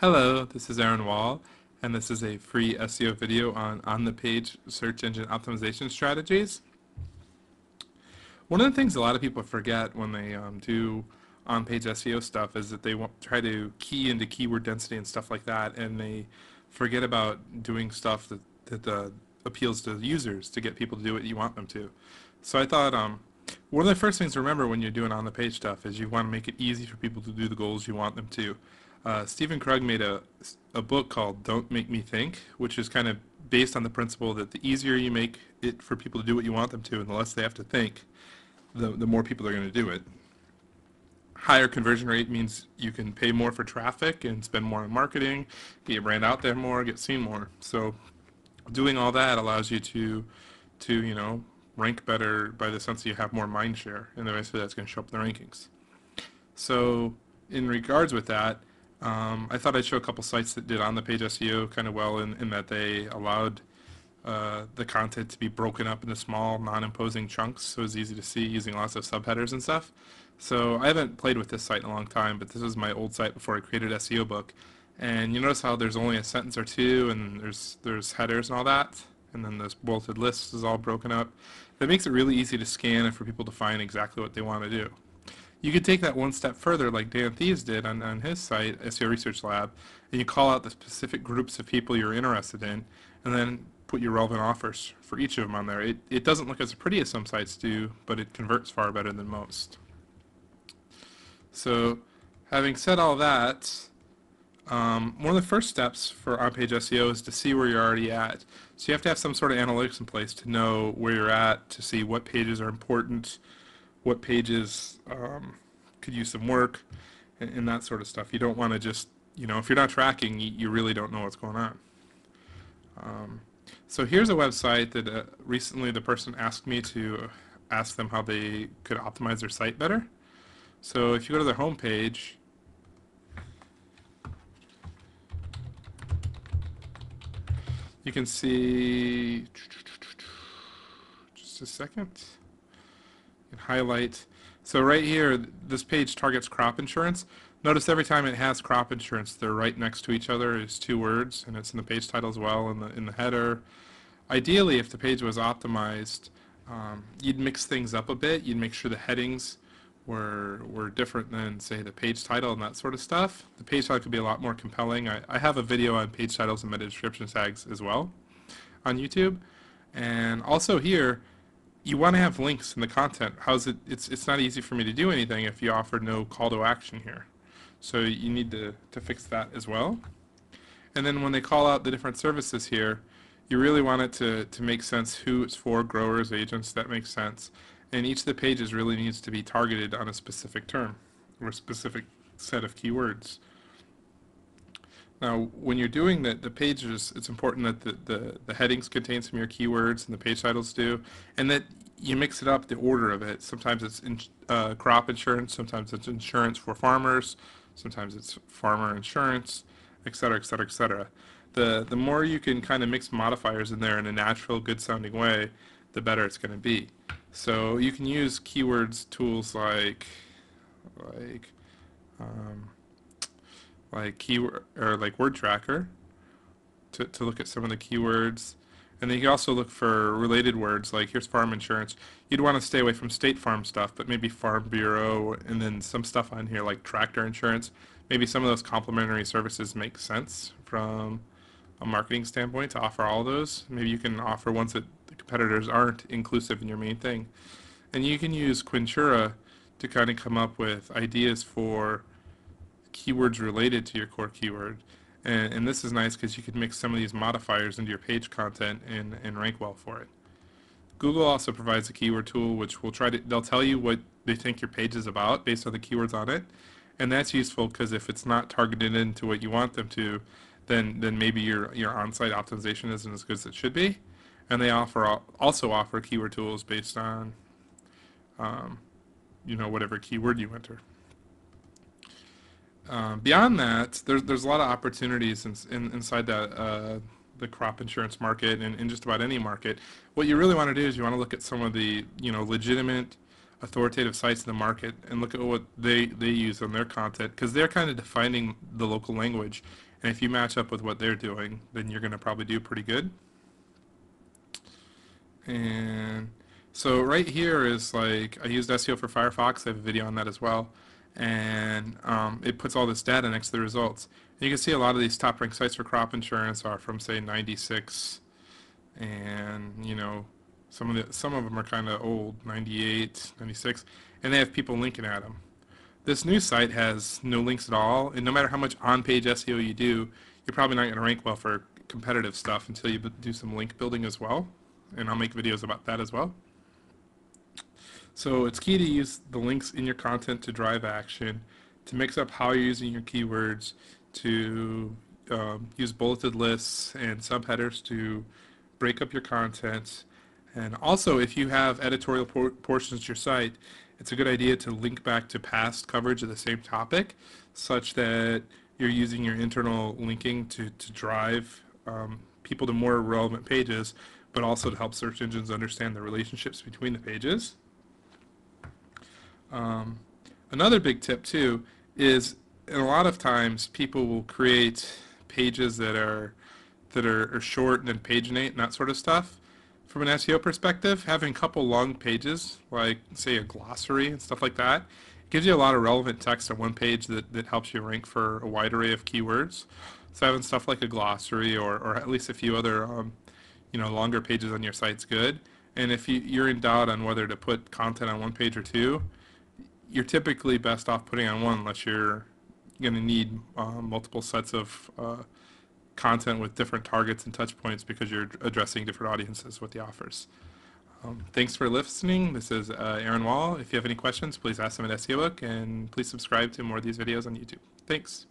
Hello, this is Aaron Wall, and this is a free SEO video on on-the-page search engine optimization strategies. One of the things a lot of people forget when they um, do on-page SEO stuff is that they try to key into keyword density and stuff like that, and they forget about doing stuff that, that uh, appeals to users to get people to do what you want them to. So I thought um, one of the first things to remember when you're doing on-the-page stuff is you want to make it easy for people to do the goals you want them to. Uh, Stephen Krug made a, a book called Don't Make Me Think, which is kind of based on the principle that the easier you make it for people to do what you want them to and the less they have to think, the, the more people are going to do it. Higher conversion rate means you can pay more for traffic and spend more on marketing, get your brand out there more, get seen more. So doing all that allows you to, to you know, rank better by the sense that you have more mind share, and eventually that's going to show up in the rankings. So in regards with that, um, I thought I'd show a couple sites that did on-the-page SEO kind of well in, in that they allowed uh, the content to be broken up into small, non-imposing chunks, so it's easy to see using lots of subheaders and stuff. So I haven't played with this site in a long time, but this was my old site before I created SEO book. And you notice how there's only a sentence or two, and there's there's headers and all that, and then this bulleted list is all broken up. That makes it really easy to scan and for people to find exactly what they want to do. You could take that one step further, like Dan Thies did on, on his site, SEO Research Lab, and you call out the specific groups of people you're interested in, and then put your relevant offers for each of them on there. It, it doesn't look as pretty as some sites do, but it converts far better than most. So having said all that, um, one of the first steps for on-page SEO is to see where you're already at. So you have to have some sort of analytics in place to know where you're at, to see what pages are important, what pages um, could use some work and, and, that sort of stuff. You don't want to just, you know, if you're not tracking, you, you really don't know what's going on. Um, so here's a website that uh, recently the person asked me to ask them how they could optimize their site better. So if you go to their home page, you can see, just a second highlight. So right here, this page targets crop insurance. Notice every time it has crop insurance, they're right next to each other is two words, and it's in the page title as well, in the, in the header. Ideally, if the page was optimized, um, you'd mix things up a bit. You'd make sure the headings were were different than, say, the page title and that sort of stuff. The page title could be a lot more compelling. I, I have a video on page titles and meta description tags as well on YouTube. And also here, you want to have links in the content. How's it? It's it's not easy for me to do anything if you offer no call to action here. So you need to, to fix that as well. And then when they call out the different services here, you really want it to, to make sense who it's for, growers, agents, that makes sense. And each of the pages really needs to be targeted on a specific term or a specific set of keywords. Now, when you're doing the, the pages, it's important that the, the, the headings contain some of your keywords and the page titles do, and that you mix it up the order of it. Sometimes it's in, uh, crop insurance, sometimes it's insurance for farmers, sometimes it's farmer insurance, et cetera, et cetera, et cetera. The, the more you can kind of mix modifiers in there in a natural, good sounding way, the better it's going to be. So you can use keywords tools like, like, um, like keyword or like Wordtracker to, to look at some of the keywords. And then you can also look for related words, like here's farm insurance. You'd want to stay away from state farm stuff, but maybe farm bureau, and then some stuff on here like tractor insurance. Maybe some of those complementary services make sense from a marketing standpoint to offer all those. Maybe you can offer ones that the competitors aren't inclusive in your main thing. And you can use Quintura to kind of come up with ideas for keywords related to your core keyword. And, and this is nice because you can mix some of these modifiers into your page content and, and rank well for it. Google also provides a keyword tool which will try to, they'll tell you what they think your page is about based on the keywords on it. And that's useful because if it's not targeted into what you want them to, then, then maybe your, your on-site optimization isn't as good as it should be. And they offer also offer keyword tools based on, um, you know, whatever keyword you enter. Um, beyond that, there's there's a lot of opportunities in, in, inside that uh, the crop insurance market and in just about any market. What you really want to do is you want to look at some of the you know legitimate authoritative sites in the market and look at what they, they use on their content because they're kind of defining the local language. And if you match up with what they're doing, then you're going to probably do pretty good. And so right here is like, I used SEO for Firefox. I have a video on that as well. And um, it puts all this data next to the results. And you can see a lot of these top ranked sites for crop insurance are from say 96 and you know some of the some of them are kind of old 98 96 and they have people linking at them this new site has no links at all and no matter how much on-page SEO you do you're probably not going to rank well for competitive stuff until you do some link building as well and I'll make videos about that as well so it's key to use the links in your content to drive action to mix up how you're using your keywords to um, use bulleted lists and subheaders to break up your content. And also, if you have editorial por portions of your site, it's a good idea to link back to past coverage of the same topic such that you're using your internal linking to, to drive um, people to more relevant pages, but also to help search engines understand the relationships between the pages. Um, another big tip too is a lot of times people will create pages that are that are, are short and then paginate and that sort of stuff. From an SEO perspective, having a couple long pages, like say a glossary and stuff like that, gives you a lot of relevant text on one page that, that helps you rank for a wide array of keywords. So having stuff like a glossary or, or at least a few other um, you know longer pages on your site's good. And if you, you're in doubt on whether to put content on one page or two, you're typically best off putting on one unless you're going to need uh, multiple sets of uh, content with different targets and touch points because you're addressing different audiences with the offers. Um, thanks for listening. This is uh, Aaron Wall. If you have any questions, please ask them at SEO Book, and please subscribe to more of these videos on YouTube. Thanks.